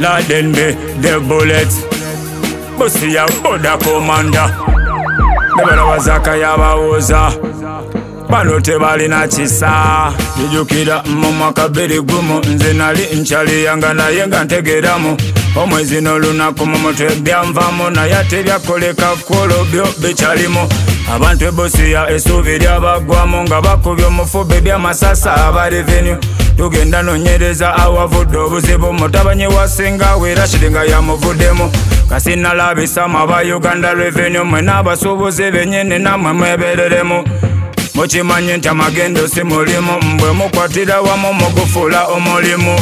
Lord, then me the bullet. But see ya, Buddha commander. Me bala wazaka ya wawoza. Bano tebali na chisa. Nijukira mmoma kabiri gumu. Nze nali nchali yanga na yenga ntegeramu. Omwezi noluna kumumu tebya mvamu. Na yate vya koleka kolo byo bichalimu. Abantu ebosi ya esuvi dia bagwamu. Nga baku vyo mfu bebya masasa. Abari venue. tugenda nonyereza awavudde obuzibu mutabanyi wasingawo era shiringa yamuvuddemu kasinalabisamu aba uganda revenu mwenaabasuubuzi benyini namwe mwebereremu mukimanyi nti amagendo si mulimu mbwe mukwatira wamu mukufuula omulimu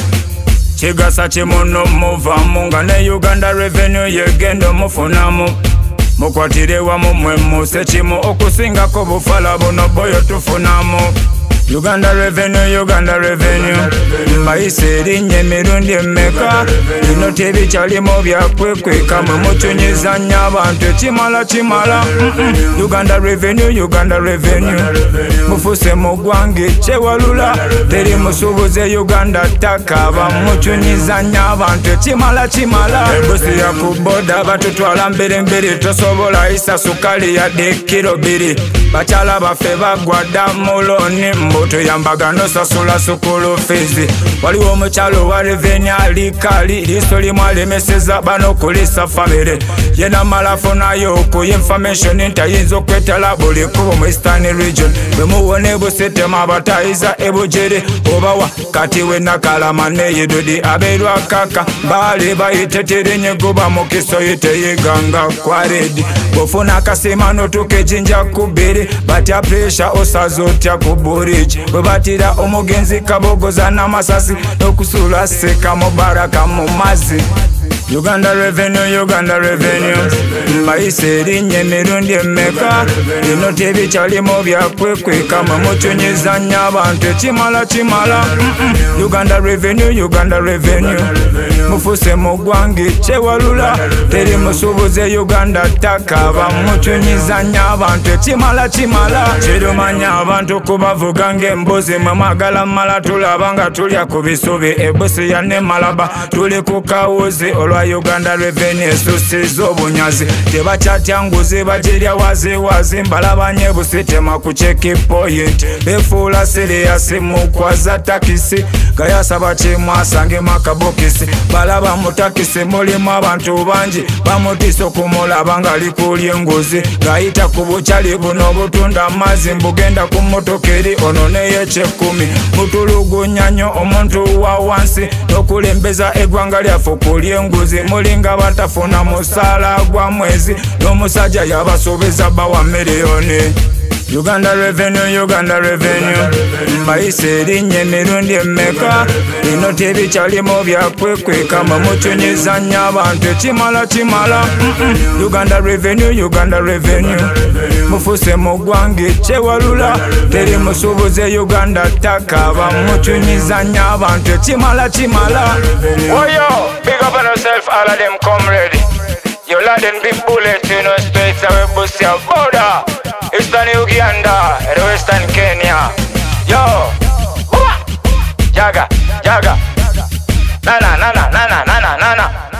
kigasa kimuno muvamu nga ne uganda revenu yegendo mufunamu mukwatire wamu mwemuse kimu okusingako bufala buno boyo tufunamu Uganda revenue, Uganda revenue Mbaise rinye mirundi emeka Ino tebi chalimo vya kwekwe Kama mtu nyizanya bantu chimala chimala Uganda revenue, Uganda revenue Mufuse mugwangi che walula Teri musubuze Uganda takava Mtu nyizanya bantu chimala chimala Gusti ya kuboda batu twala mbiri mbiri Tosobola isa sukali ya dekiro biri Bachala bafeva gwada muloni mbo tuyambaga nosasula sukulu fizi waliwo omukyalo wa reveni alikali liiso limu alemeseza bano okulisa famire yenamalafunayo okuya infomationi nti ayinza okwetala buli kubo mu eastern region bwemuwona ebusetemu abatayiza ebujere obawa kati wenakalama neyidudi abeirwakaka baali bayitetirinyeguba mu kisoyiteyiganga kwaredi bufuna akasimanotuka ejinja kubiri batya presha osaza otya kuburiji bwe batira omugenzi kabogoza n'amasasi okusula seka mubaraka mu mazzi Uganda revenue, Uganda revenue. Mbayise erinnya emirundi emmeka bino tebikyalimu byakwekweka mwe mutunyiza nnyo abantu ekimala kimala Uganda revenue, Uganda revenue. Mufuse mu ggwanga kyewalula teri musuubuze Uganda takaba mutunyiza nnyo abantu ekimala kimala kirumanya abantu kubavuga ng'embuzi mwe mwagala mmala tulaba nga tulya ku bisubi ebusiya ne malaba tuli ku kawuzi olo lwa uganda revenue esusiza obunyazi tebakyatyanguzi bagirya waziwazi mbalabanye busitema ku checkpoint befuula siriyasi mu kwaza takisi gayasaba kimwasangemu akabokisi balaba mu takisi mulimu abantu bangi bamutiso kumulaba ngalikuly enguzi gayita ku bukyali buno obutunda amazi mbugenda ku motoka eri ono neyekyekumi mutulugunya nnyo omuntu wa wansi n'okulembeza eggwanga lyaffe kuly enguzi abatunzi mulinga batafuna musaala gwa mwezi n'omusajja yabasuubiza bawa miliyoni uganda revenue uganda revenue mbayise erinnya emirundi emmeka bino tebikyalimu byakwekweka mumucunyiza nnyo abantu ekimala kimala uganda revenue uganda revenue mufuse mu ggwanga kyewalula teri musuubuze uganda takaba mumucunyiza nnyo abantu ekimala kimala oyo if all of them come ready. You lot them big bullets, you know, straight away bust your border. Eastern Uganda, and Western Kenya. Yo, Jaga, Jaga. Nana, Nana, Nana, Nana, Nana.